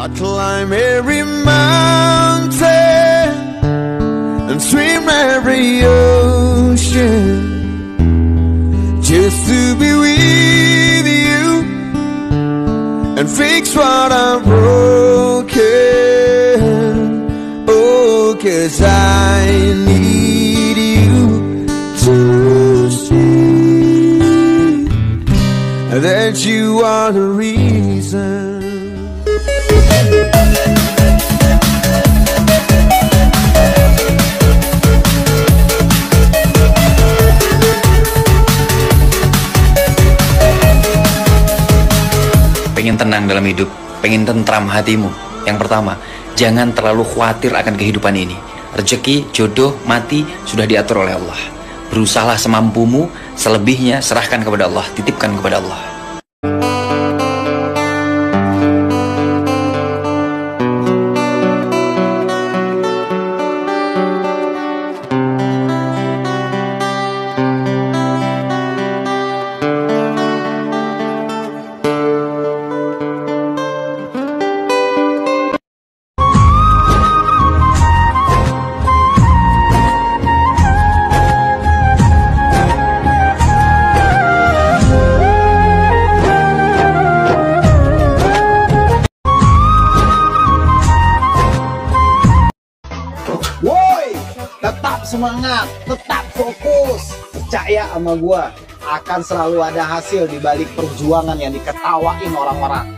I'll climb every mountain and swim every ocean just to be with you and fix what I'm broken. Oh, cause I need you to see that you are the reason. Pengen tenang dalam hidup, pengen tentram hatimu. Yang pertama, jangan terlalu khawatir akan kehidupan ini. Rezeki, jodoh, mati sudah diatur oleh Allah. Berusahalah semampumu, selebihnya serahkan kepada Allah, titipkan kepada Allah. Woi, tetap semangat, tetap fokus. Percaya sama gua, akan selalu ada hasil di balik perjuangan yang diketawain orang-orang.